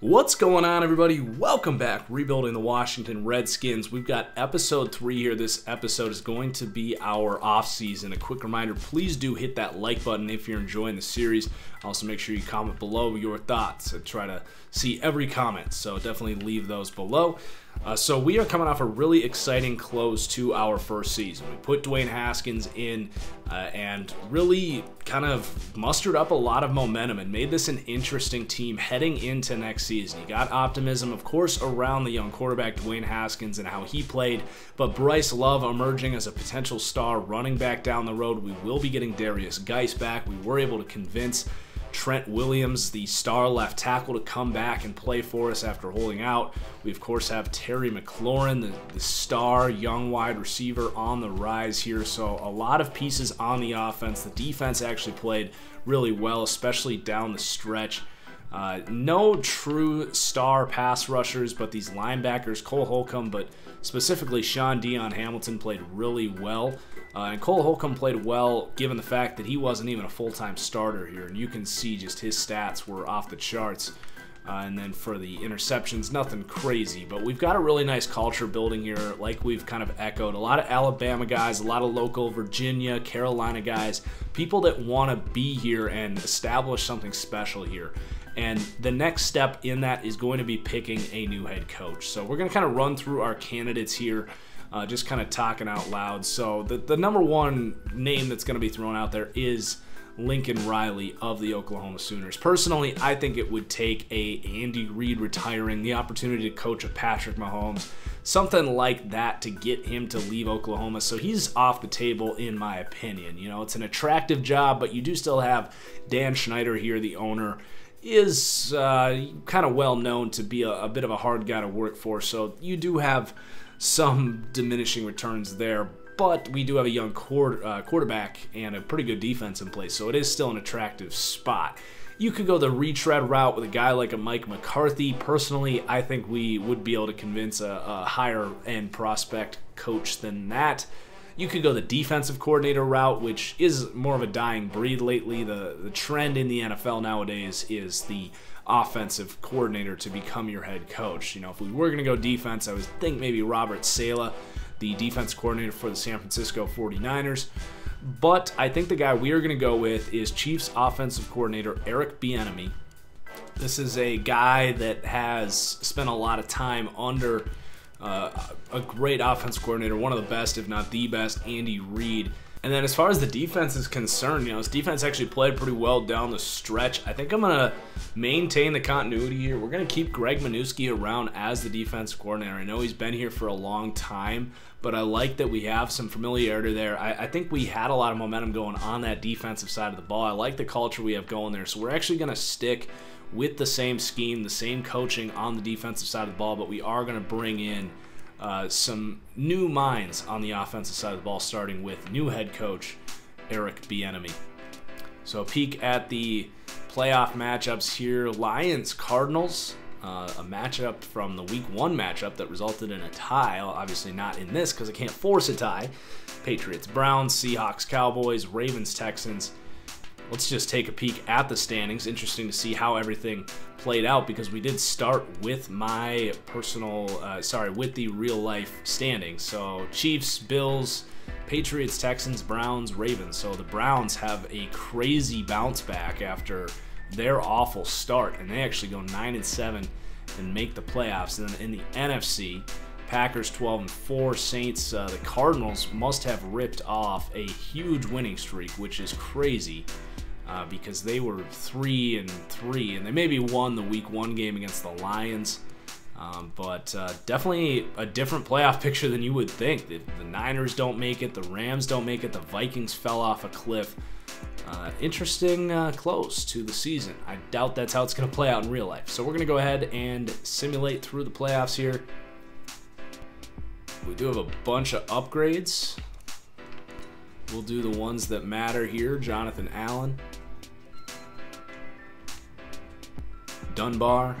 What's going on, everybody? Welcome back. Rebuilding the Washington Redskins. We've got episode three here. This episode is going to be our off season. A quick reminder please do hit that like button if you're enjoying the series. Also, make sure you comment below your thoughts. I try to see every comment, so definitely leave those below. Uh, so we are coming off a really exciting close to our first season. We put Dwayne Haskins in uh, and really kind of mustered up a lot of momentum and made this an interesting team heading into next season. You got optimism, of course, around the young quarterback Dwayne Haskins and how he played, but Bryce Love emerging as a potential star running back down the road. We will be getting Derrius Guice back. We were able to convince Trent Williams, the star left tackle, to come back and play for us after holding out. We, of course, have Terry McLaurin, the, the star young wide receiver, on the rise here. So, a lot of pieces on the offense. The defense actually played really well, especially down the stretch. Uh, no true star pass rushers, but these linebackers, Cole Holcomb, but specifically Shaun Dion Hamilton, played really well. Uh, and Cole Holcomb played well given the fact that he wasn't even a full time starter here. And you can see just his stats were off the charts. Uh, and then for the interceptions, nothing crazy. But we've got a really nice culture building here, like we've kind of echoed. A lot of Alabama guys, a lot of local Virginia, Carolina guys, people that want to be here and establish something special here. And the next step in that is going to be picking a new head coach. So we're going to kind of run through our candidates here. Uh, just kind of talking out loud. So the, the number one name that's going to be thrown out there is Lincoln Riley of the Oklahoma Sooners. Personally, I think it would take a Andy Reid retiring, the opportunity to coach a Patrick Mahomes, something like that to get him to leave Oklahoma. So he's off the table in my opinion. You know, it's an attractive job, but you do still have Dan Snyder here, the owner is uh, kind of well known to be a, a, bit of a hard guy to work for, so you do have some diminishing returns there. But we do have a young uh, quarterback and a pretty good defense in place, so it is still an attractive spot. You could go the retread route with a guy like a Mike McCarthy. Personally, I think we would be able to convince a, a higher end prospect coach than that. You could go the defensive coordinator route, which is more of a dying breed lately. The the trend in the NFL nowadays is the offensive coordinator to become your head coach. You know, if we were going to go defense, I would think maybe Robert Saleh, the defense coordinator for the San Francisco 49ers. But I think the guy we are going to go with is Chiefs offensive coordinator Eric Bieniemy. This is a guy that has spent a lot of time under uh, a great offense coordinator, one of the best, if not the best, Andy Reid. And then as far as the defense is concerned, you know, his defense actually played pretty well down the stretch. I think I'm going to maintain the continuity here. We're going to keep Greg Manusky around as the defense coordinator. I know he's been here for a long time, but I like that we have some familiarity there. I, I, think we had a lot of momentum going on that defensive side of the ball. I like the culture we have going there. So we're actually going to stick with the same scheme, the same coaching on the defensive side of the ball, but we are going to bring in uh, some new minds on the offensive side of the ball, starting with new head coach Eric Bieniemy. So a peek at the playoff matchups here: Lions Cardinals. Uh, a matchup from the week one matchup that resulted in a tie. Obviously, not in this because I can't force a tie. Patriots, Browns, Seahawks, Cowboys, Ravens, Texans, let's just take a peek at the standings. Interesting to see how everything played out because we did start with my personal, uh, sorry, with the real life standings. So Chiefs, Bills, Patriots, Texans, Browns, Ravens. So the Browns have a crazy bounce back after their awful start, and they actually go nine and seven and make the playoffs. And then in the NFC, Packers 12 and 4. Saints, uh, the Cardinals must have ripped off a huge winning streak, which is crazy uh, because they were three and three, and they maybe won the Week One game against the Lions. Um, but uh, definitely a different playoff picture than you would think. The, the, Niners don't make it, the Rams don't make it, the Vikings fell off a cliff. Uh, interesting uh, close to the season. I doubt that's how it's going to play out in real life. So we're going to go ahead and simulate through the playoffs here. We do have a bunch of upgrades. We'll do the ones that matter here. Jonathan Allen. Dunbar.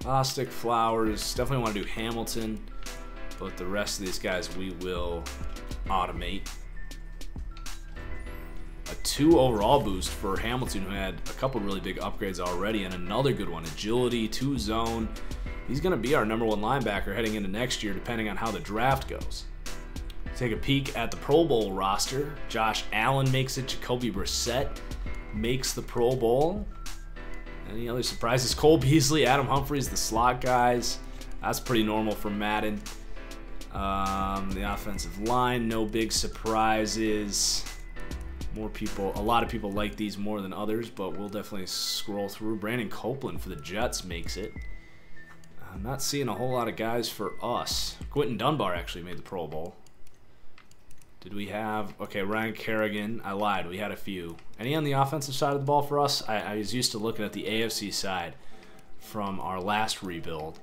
Bostic, Flowers. Definitely want to do Hamilton. But the rest of these guys we will automate. A two overall boost for Hamilton, who had a couple really big upgrades already, and another good one, agility, two zone. He's going to be our number one linebacker heading into next year, depending on how the draft goes. Take a peek at the Pro Bowl roster. Josh Allen makes it. Jacoby Brissett makes the Pro Bowl. Any other surprises? Cole Beasley, Adam Humphries, the slot guys. That's pretty normal for Madden. Um, the offensive line, no big surprises. More people, a lot of people like these more than others, but we'll definitely scroll through. Brandon Copeland for the Jets makes it. I'm not seeing a whole lot of guys for us. Quinton Dunbar actually made the Pro Bowl. Did we have... Okay, Ryan Kerrigan. I lied. We had a few. Any on the offensive side of the ball for us? I, I was used to looking at the AFC side from our last rebuild.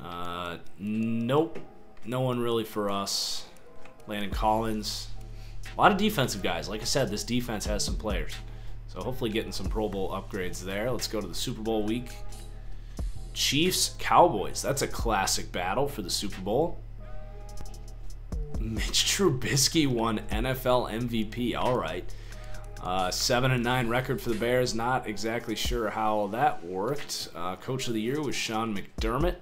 Uh, nope. No one really for us. Landon Collins. A lot of defensive guys. Like I said, this defense has some players. So hopefully getting some Pro Bowl upgrades there. Let's go to the Super Bowl week. Chiefs, Cowboys. That's a classic battle for the Super Bowl. Mitch Trubisky won NFL MVP. All right. Uh, seven and nine record for the Bears. Not exactly sure how that worked. Uh, Coach of the year was Sean McDermott.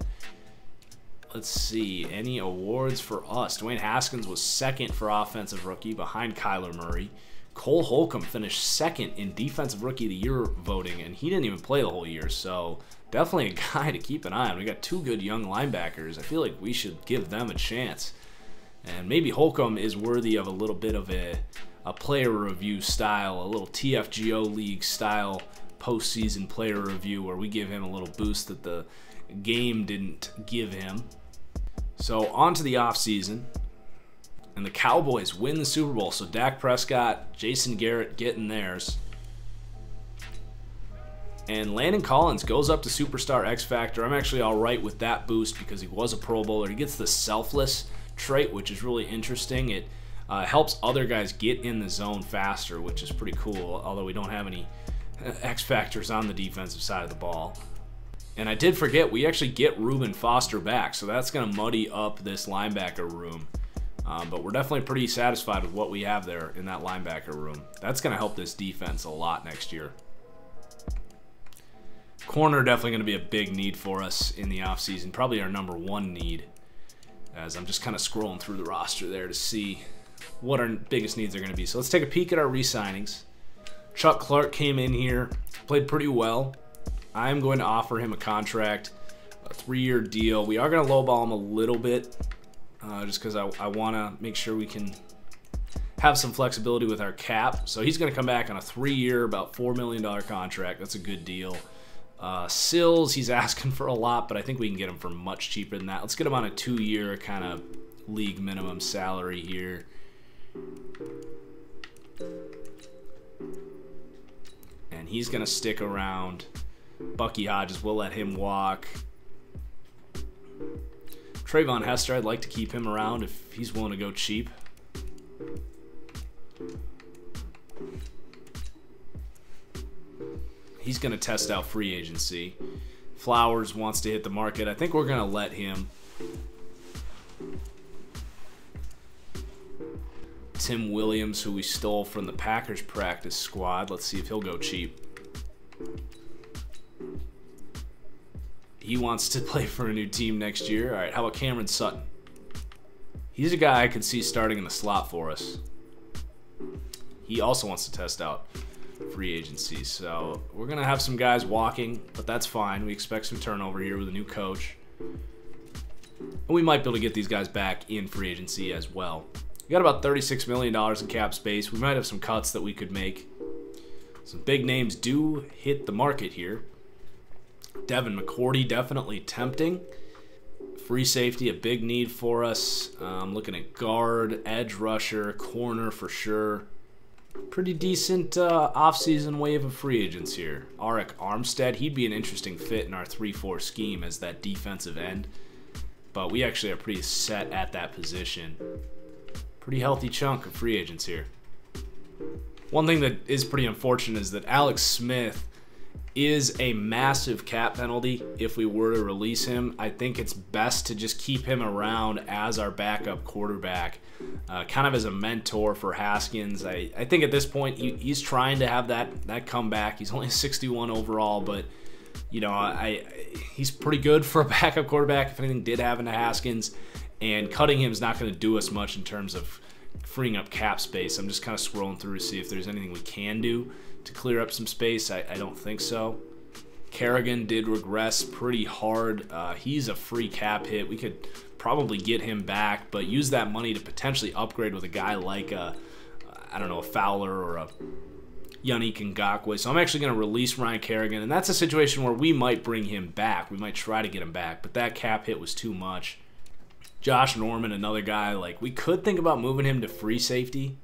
Let's see. Any awards for us? Dwayne Haskins was second for offensive rookie behind Kyler Murray. Cole Holcomb finished second in defensive rookie of the year voting, and he didn't even play the whole year. So definitely a guy to keep an eye on. We got two good young linebackers. I feel like we should give them a chance. And maybe Holcomb is worthy of a little bit of a, a player review style, a little TFGO League style postseason player review where we give him a little boost that the game didn't give him. So on to the offseason. And the Cowboys win the Super Bowl. So Dak Prescott, Jason Garrett getting theirs. And Landon Collins goes up to Superstar X Factor. I'm actually all right with that boost because he was a Pro Bowler. He gets the selfless trait, which is really interesting. It uh, helps other guys get in the zone faster, which is pretty cool, although we don't have any uh, X Factors on the defensive side of the ball. And I did forget, we actually get Reuben Foster back, so that's going to muddy up this linebacker room. Um, but we're definitely pretty satisfied with what we have there in that linebacker room. That's going to help this defense a lot next year. Corner definitely going to be a big need for us in the offseason. Probably our number one need. As I'm just kind of scrolling through the roster there to see what our biggest needs are going to be. So let's take a peek at our re-signings. Chuck Clark came in here, played pretty well. I'm going to offer him a contract, a three-year deal. We are going to lowball him a little bit, uh, just because I, I want to make sure we can have some flexibility with our cap. So he's going to come back on a three-year, about $4 million contract. That's a good deal. Uh, Sills, he's asking for a lot, but I think we can get him for much cheaper than that. Let's get him on a two-year kind of league minimum salary here. And he's going to stick around. Bucky Hodges, we'll let him walk. Treyvon Hester, I'd like to keep him around if he's willing to go cheap. He's going to test out free agency. Flowers wants to hit the market. I think we're going to let him. Tim Williams, who we stole from the Packers practice squad. Let's see if he'll go cheap. He wants to play for a new team next year. All right, how about Cameron Sutton? He's a guy I could see starting in the slot for us. He also wants to test out free agency. So we're going to have some guys walking, but that's fine. We expect some turnover here with a new coach. And we might be able to get these guys back in free agency as well. We got about $36 million in cap space. We might have some cuts that we could make. Some big names do hit the market here. Devin McCourty, definitely tempting. Free safety, a big need for us. Um, looking at guard, edge rusher, corner for sure pretty decent uh, offseason wave of free agents here. Arik Armstead, he'd be an interesting fit in our 3-4 scheme as that defensive end. But we actually are pretty set at that position. Pretty healthy chunk of free agents here. One thing that is pretty unfortunate is that Alex Smith is a massive cap penalty if we were to release him. I think it's best to just keep him around as our backup quarterback, uh, kind of as a mentor for Haskins. I, I think at this point he, he's trying to have that that comeback. He's only 61 overall, but you know I, I he's pretty good for a backup quarterback. If anything did happen to Haskins, and cutting him is not going to do us much in terms of freeing up cap space. I'm just kind of scrolling through to see if there's anything we can do to clear up some space. I, I don't think so. Kerrigan did regress pretty hard. Uh, he's a free cap hit. We could probably get him back, but use that money to potentially upgrade with a guy like a, I don't know, a Fowler or a Yannick Ngakoue. So I'm actually going to release Ryan Kerrigan, and that's a situation where we might bring him back. We might try to get him back, but that cap hit was too much. Josh Norman, another guy, like we could think about moving him to free safety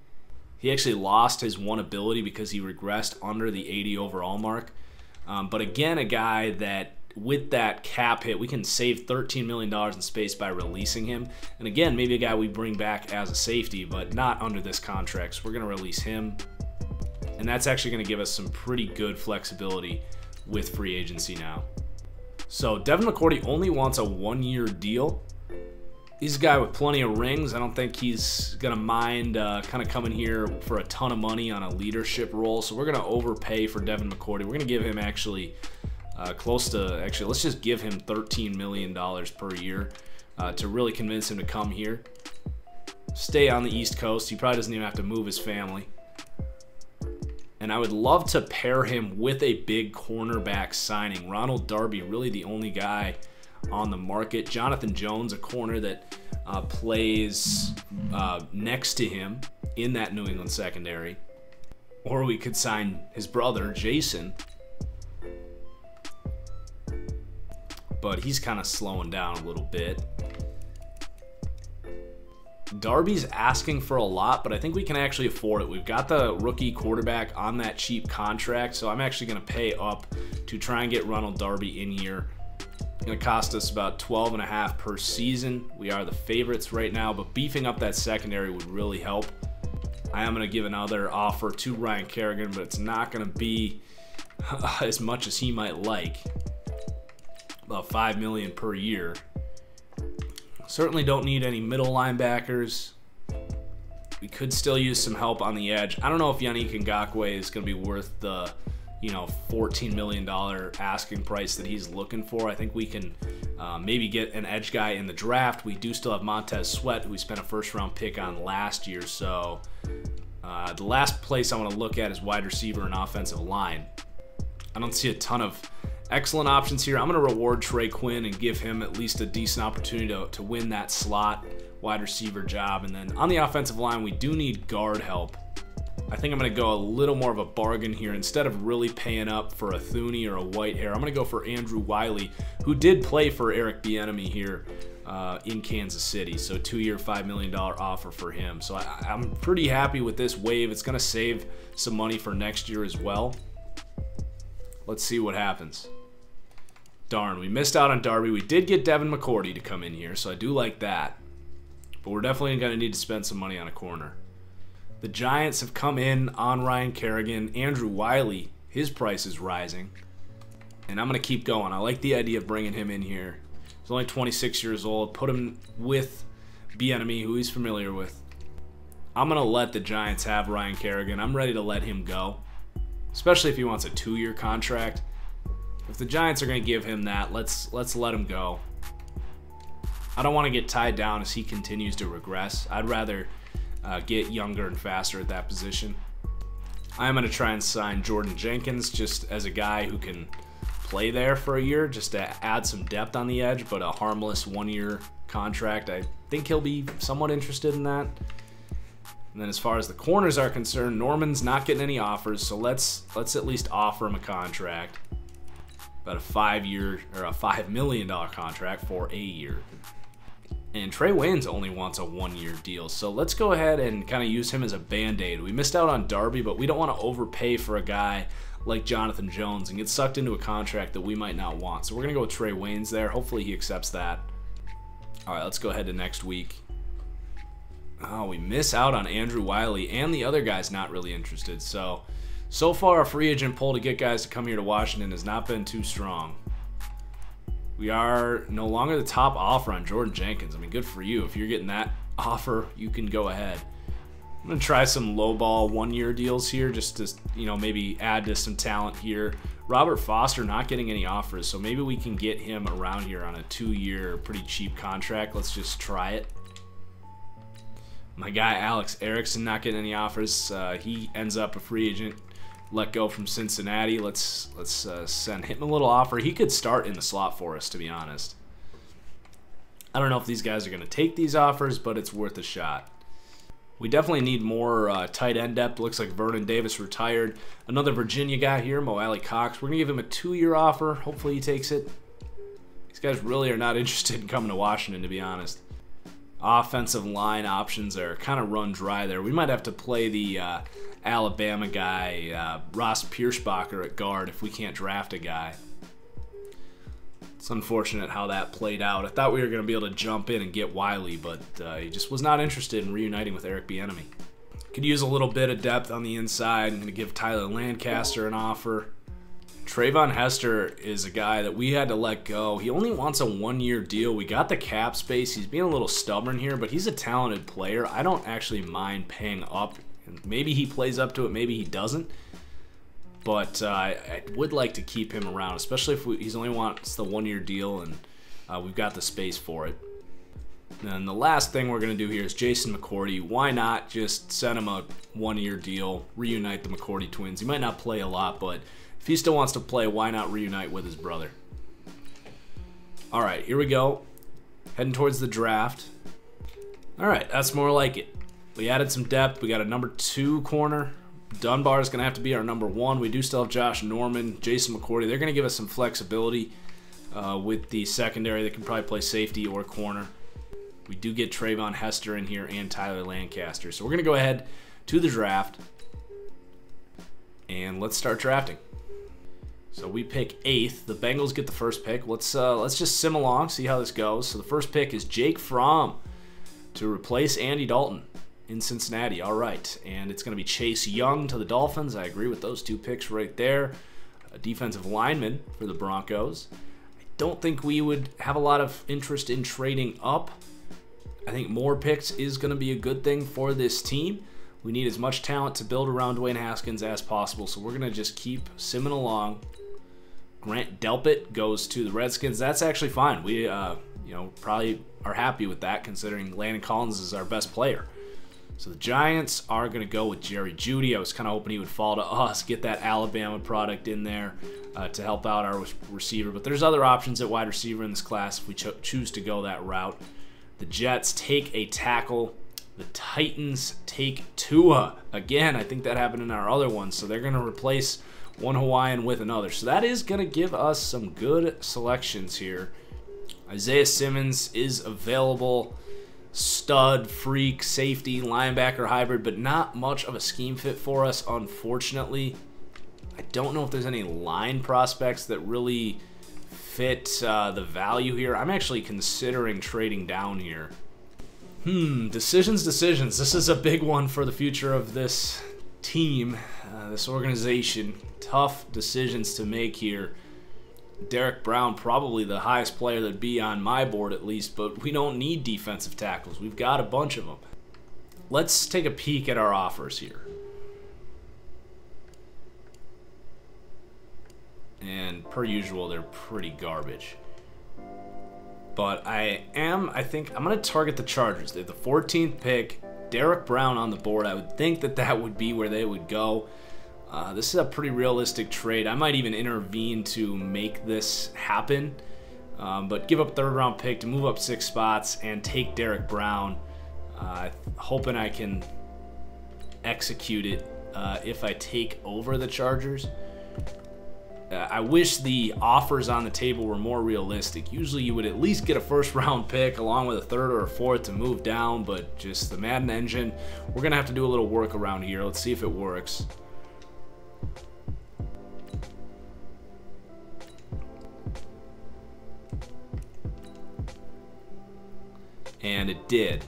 he actually lost his one ability because he regressed under the 80 overall mark. Um, but again, a guy that with that cap hit, we can save $13 million in space by releasing him. And again, maybe a guy we bring back as a safety, but not under this contract. So we're going to release him. And that's actually going to give us some pretty good flexibility with free agency now. So Devin McCourty only wants a one year deal he's a guy with plenty of rings. I don't think he's gonna mind uh, kind of coming here for a ton of money on a leadership role. So we're gonna overpay for Devin McCourty. We're gonna give him actually uh, close to actually let's just give him 13 million dollars per year uh, to really convince him to come here. Stay on the East Coast. He probably doesn't even have to move his family. And I would love to pair him with a big cornerback signing. Ronald Darby, really the only guy on the market. Jonathan Jones, a corner that uh, plays uh, next to him in that New England secondary. Or we could sign his brother, Jason. But he's kind of slowing down a little bit. Darby's asking for a lot, but I think we can actually afford it. We've got the rookie quarterback on that cheap contract, so I'm actually going to pay up to try and get Ronald Darby in here going to cost us about 12 and a half per season. We are the favorites right now, but beefing up that secondary would really help. I am going to give another offer to Ryan Kerrigan, but it's not going to be as much as he might like. About 5 million per year. Certainly don't need any middle linebackers. We could still use some help on the edge. I don't know if Yannick Ngakoue is going to be worth the you know, $14 million asking price that he's looking for. I think we can uh, maybe get an edge guy in the draft. We do still have Montez Sweat, who we spent a first round pick on last year. So uh, the last place I want to look at is wide receiver and offensive line. I don't see a ton of excellent options here. I'm going to reward Trey Quinn and give him at least a decent opportunity to, to win that slot wide receiver job. And then on the offensive line, we do need guard help. I think I'm going to go a little more of a bargain here. Instead of really paying up for a Thuney or a Whitehair, I'm going to go for Andrew Wylie, who did play for Eric Bieniemy here uh, in Kansas City. So two-year, $5 million offer for him. So I, I'm pretty happy with this wave. It's going to save some money for next year as well. Let's see what happens. Darn, we missed out on Darby. We did get Devin McCourty to come in here, so I do like that. But we're definitely going to need to spend some money on a corner. The Giants have come in on Ryan Kerrigan. Andrew Wylie, his price is rising. And I'm going to keep going. I like the idea of bringing him in here. He's only 26 years old. Put him with Bieniemy, who he's familiar with. I'm going to let the Giants have Ryan Kerrigan. I'm ready to let him go, especially if he wants a two-year contract. If the Giants are going to give him that, let's let's let him go. I don't want to get tied down as he continues to regress. I'd rather uh, get younger and faster at that position. I'm going to try and sign Jordan Jenkins just as a guy who can play there for a year just to add some depth on the edge, but a harmless one year contract. I think he'll be somewhat interested in that. And then as far as the corners are concerned, Norman's not getting any offers, so let's let's at least offer him a contract. About a five year or a five million dollar contract for a year. And Trae Waynes only wants a one year deal. So let's go ahead and kind of use him as a band aid. We missed out on Darby, but we don't want to overpay for a guy like Jonathan Jones and get sucked into a contract that we might not want. So we're going to go with Trae Waynes there. Hopefully he accepts that. All right, let's go ahead to next week. Oh, we miss out on Andrew Wylie, and the other guy's not really interested. So So far, a free agent pull to get guys to come here to Washington has not been too strong. We are no longer the top offer on Jordan Jenkins. I mean, good for you. If you're getting that offer, you can go ahead. I'm gonna try some lowball one-year deals here, just to you know maybe add to some talent here. Robert Foster not getting any offers, so maybe we can get him around here on a two-year, pretty cheap contract. Let's just try it. My guy Alex Erickson not getting any offers. Uh, he ends up a free agent, let go from Cincinnati. Let's let's uh, send him a little offer. He could start in the slot for us, to be honest. I don't know if these guys are going to take these offers, but it's worth a shot. We definitely need more uh, tight end depth. Looks like Vernon Davis retired. Another Virginia guy here, Mo Alie-Cox. We're going to give him a two-year offer. Hopefully he takes it. These guys really are not interested in coming to Washington, to be honest. Offensive line options are kind of run dry there. We might have to play the uh, Alabama guy, uh, Ross Pierschbacher at guard if we can't draft a guy. It's unfortunate how that played out. I thought we were going to be able to jump in and get Wylie, but uh, he just was not interested in reuniting with Eric Bieniemy. Could use a little bit of depth on the inside. I'm going to give Tyler Lancaster an offer. Treyvon Hester is a guy that we had to let go. He only wants a one-year deal. We got the cap space. He's being a little stubborn here, but he's a talented player. I don't actually mind paying up. Maybe he plays up to it. Maybe he doesn't. But uh, I would like to keep him around, especially if we, he's only wants the one-year deal and uh, we've got the space for it. And the last thing we're going to do here is Jason McCourty. Why not just send him a one-year deal, reunite the McCourty twins? He might not play a lot, but if he still wants to play, why not reunite with his brother? All right, here we go. Heading towards the draft. All right, that's more like it. We added some depth. We got a number two corner. Dunbar is going to have to be our number one. We do still have Josh Norman, Jason McCourty. They're going to give us some flexibility uh, with the secondary. They can probably play safety or corner. We do get Treyvon Hester in here and Tyler Lancaster. So we're going to go ahead to the draft. And let's start drafting. So we pick eighth. The Bengals get the first pick. Let's uh, let's just sim along, see how this goes. So the first pick is Jake Fromm to replace Andy Dalton in Cincinnati. All right. And it's going to be Chase Young to the Dolphins. I agree with those two picks right there. A defensive lineman for the Broncos. I don't think we would have a lot of interest in trading up. I think more picks is going to be a good thing for this team. We need as much talent to build around Dwayne Haskins as possible, so we're going to just keep simming along. Grant Delpit goes to the Redskins. That's actually fine. We, uh, you know, probably are happy with that considering Landon Collins is our best player. So the Giants are going to go with Jerry Jeudy. I was kind of hoping he would fall to us, get that Alabama product in there uh, to help out our receiver. But there's other options at wide receiver in this class if we cho choose to go that route. The Jets take a tackle. The Titans take Tua. Again, I think that happened in our other one. So they're going to replace one Hawaiian with another. So that is going to give us some good selections here. Isaiah Simmons is available stud, freak, safety, linebacker hybrid, but not much of a scheme fit for us, unfortunately. I don't know if there's any line prospects that really fit uh, the value here. I'm actually considering trading down here. Hmm, decisions, decisions. This is a big one for the future of this team, uh, this organization. Tough decisions to make here. Derrick Brown probably the highest player that'd be on my board at least, but we don't need defensive tackles. We've got a bunch of them. Let's take a peek at our offers here. And per usual, they're pretty garbage. But I am, I think, I'm going to target the Chargers. They have the 14th pick, Derrick Brown on the board. I would think that that would be where they would go. Uh, this is a pretty realistic trade. I might even intervene to make this happen. Um, but give up third round pick to move up six spots and take Derrick Brown. Uh, hoping I can execute it uh, if I take over the Chargers. Uh, I wish the offers on the table were more realistic. Usually you would at least get a first round pick along with a third or a fourth to move down, but just the Madden engine, we're going to have to do a little work around here. Let's see if it works. and it did.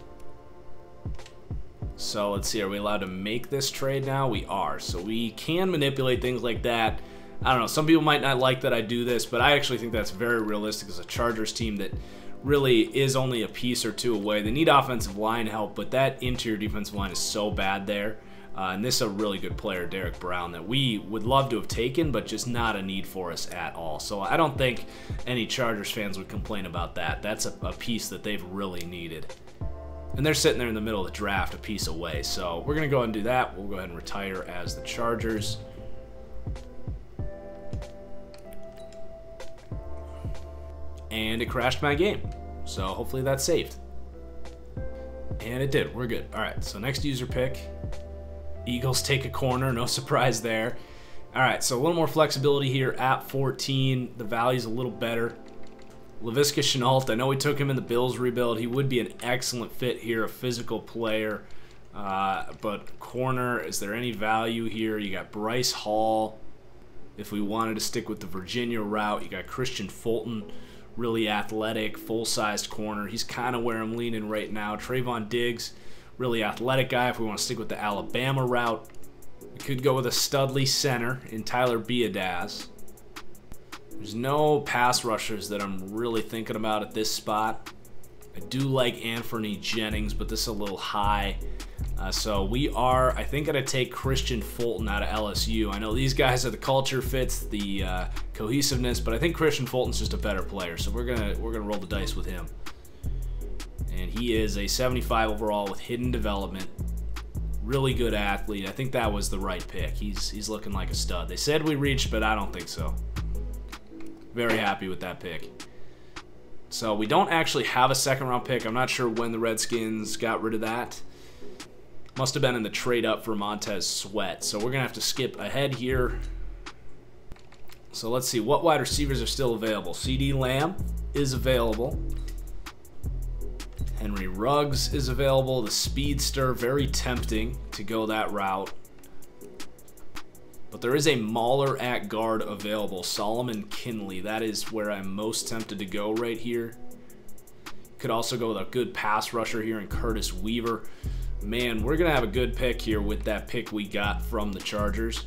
So let's see, are we allowed to make this trade now? We are. So we can manipulate things like that. I don't know, some people might not like that I do this, but I actually think that's very realistic as a Chargers team that really is only a piece or two away. They need offensive line help, but that interior defensive line is so bad there. Uh, and this is a really good player, Derrick Brown, that we would love to have taken, but just not a need for us at all. So I don't think any Chargers fans would complain about that. That's a, a piece that they've really needed. And they're sitting there in the middle of the draft, a piece away. So we're going to go ahead and do that. We'll go ahead and retire as the Chargers. And it crashed my game. So hopefully that's saved. And it did. We're good. All right, so next user pick. Eagles take a corner. No surprise there. All right, so a little more flexibility here at 14. The value's a little better. Laviska Shenault, I know we took him in the Bills rebuild. He would be an excellent fit here, a physical player. Uh, but corner, is there any value here? You got Bryce Hall. If we wanted to stick with the Virginia route, you got Kristian Fulton, really athletic, full-sized corner. He's kind of where I'm leaning right now. Trevon Diggs, really athletic guy. If we want to stick with the Alabama route, we could go with a Studley center in Tyler Biadasz. There's no pass rushers that I'm really thinking about at this spot. I do like Anfernee Jennings, but this is a little high. Uh, so we are, I think, going to take Kristian Fulton out of LSU. I know these guys are the culture fits, the uh, cohesiveness, but I think Kristian Fulton's just a better player. So we're gonna we're gonna roll the dice with him. And he is a 75 overall with hidden development. Really good athlete. I think that was the right pick. He's he's looking like a stud. They said we reached, but I don't think so. Very happy with that pick. So we don't actually have a second round pick. I'm not sure when the Redskins got rid of that. Must have been in the trade up for Montez Sweat. So we're going to have to skip ahead here. So let's see what wide receivers are still available. CeeDee Lamb is available. Henry Ruggs is available. The Speedster, very tempting to go that route. But there is a Mauler at guard available, Solomon Kindley. That is where I'm most tempted to go right here. Could also go with a good pass rusher here in Curtis Weaver. Man, we're going to have a good pick here with that pick we got from the Chargers.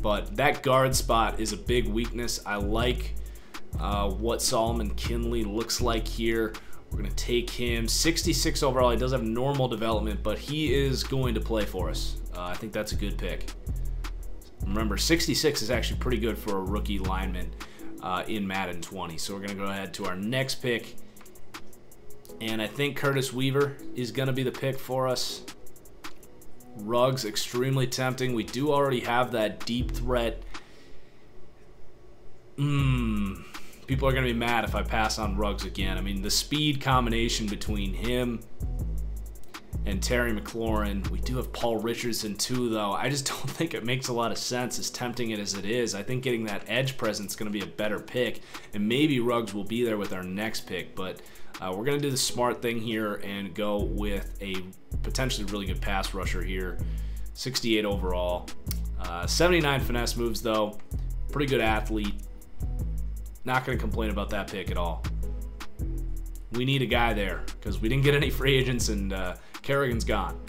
But that guard spot is a big weakness. I like uh, what Solomon Kindley looks like here. We're going to take him 66 overall. He does have normal development, but he is going to play for us. Uh, I think that's a good pick. Remember, 66 is actually pretty good for a rookie lineman uh, in Madden 20. So we're going to go ahead to our next pick. And I think Curtis Weaver is going to be the pick for us. Ruggs, extremely tempting. We do already have that deep threat. Mmm. People are going to be mad if I pass on Ruggs again. I mean, the speed combination between him and Terry McLaurin. We do have Paul Richardson too, though. I just don't think it makes a lot of sense, as tempting it as it is. I think getting that edge presence is going to be a better pick, and maybe Ruggs will be there with our next pick. But uh, we're going to do the smart thing here and go with a potentially really good pass rusher here. 68 overall. Uh, 79 finesse moves, though. Pretty good athlete. Not going to complain about that pick at all. We need a guy there because we didn't get any free agents and uh, Kerrigan's gone.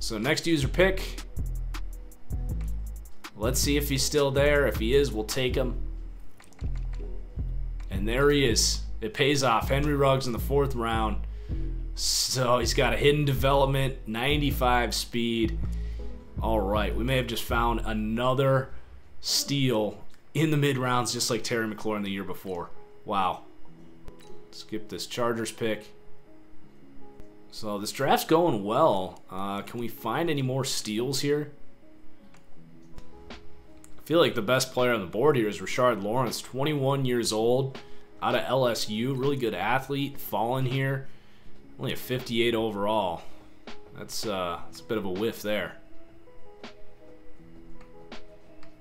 So next user pick. Let's see if he's still there. If he is, we'll take him. And there he is. It pays off. Henry Ruggs in the fourth round. So he's got a hidden development, 95 speed. All right, we may have just found another steal in the mid rounds, just like Terry McLaurin the year before. Wow. Skip this Chargers pick. So this draft's going well. Uh, can we find any more steals here? I feel like the best player on the board here is Rashard Lawrence, 21 years old, out of LSU, really good athlete, fallen here, only a 58 overall. That's, uh, that's a bit of a whiff there.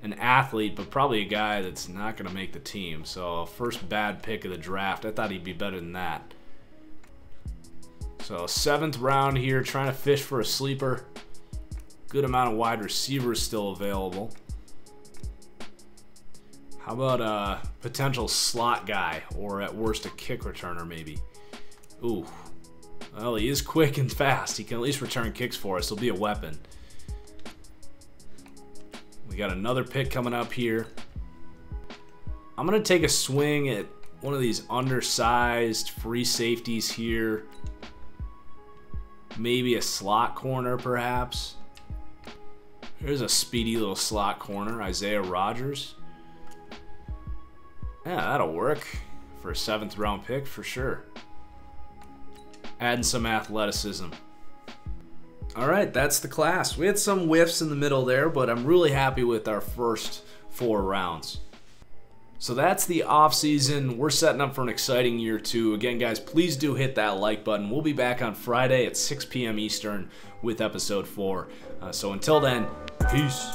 An athlete, but probably a guy that's not going to make the team. So first bad pick of the draft. I thought he'd be better than that. So seventh round here, trying to fish for a sleeper. Good amount of wide receivers still available. How about a potential slot guy, or at worst a kick returner maybe? Ooh, Well, he is quick and fast. He can at least return kicks for us. He'll be a weapon. We got another pick coming up here. I'm going to take a swing at one of these undersized free safeties here. Maybe a slot corner, perhaps. Here's a speedy little slot corner, Isaiah Rodgers. Yeah, that'll work for a seventh round pick for sure. Adding some athleticism. All right, that's the class. We had some whiffs in the middle there, but I'm really happy with our first four rounds. So that's the off season. We're setting up for an exciting year too. Again, guys, please do hit that like button. We'll be back on Friday at 6 p.m. Eastern with episode four. Uh, so until then, peace.